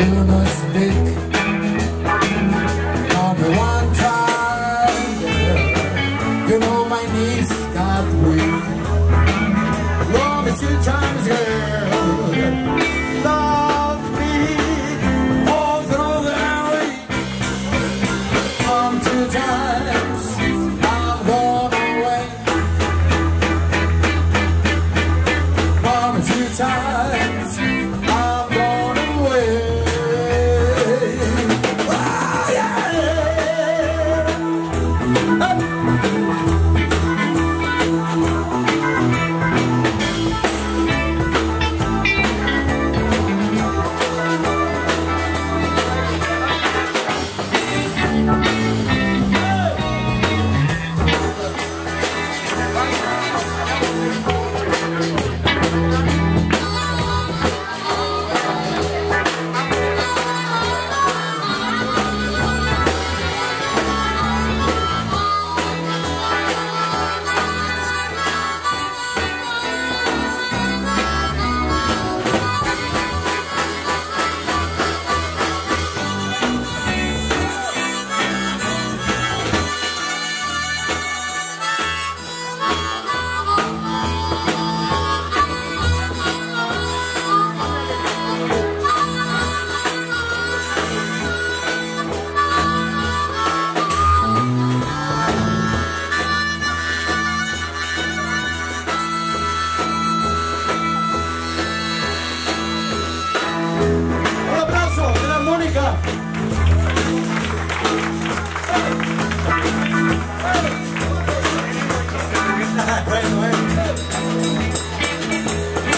Do not speak. One time. You know my knees got weak. Love two times, girl. Love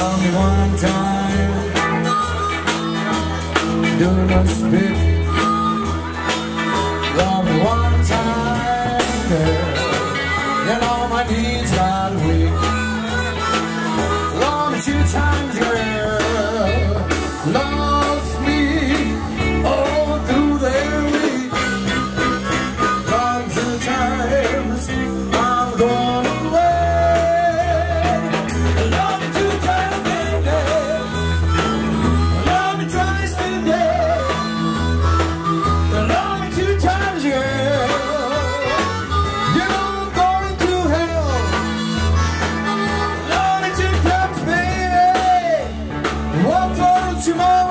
Only one time. Do not one time, girl. You know my knees got weak. Two times, girl. Love